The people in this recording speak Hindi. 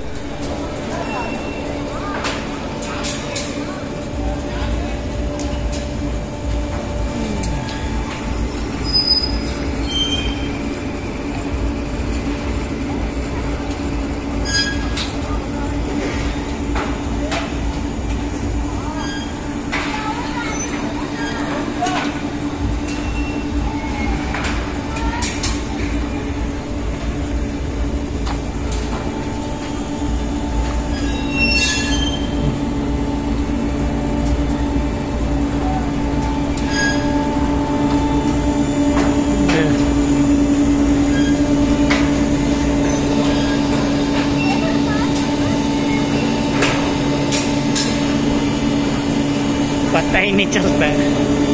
あ。पता ही नहीं चलता। है